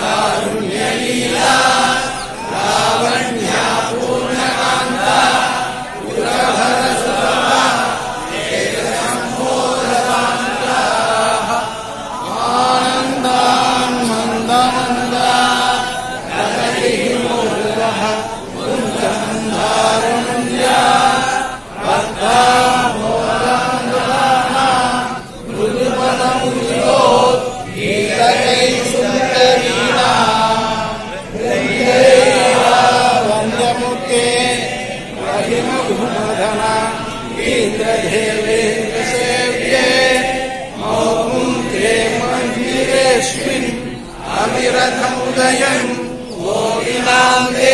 कारुण्यली Lavanya पूर्णान्दारसाम् मोलानन्दान् Manda मन्दाः ुमधः इन्द्रहेवेन्द्रसेव्ये ओन्दे मन्दिरेऽस्मिन् अविरथमुदयन् गोविनान्दे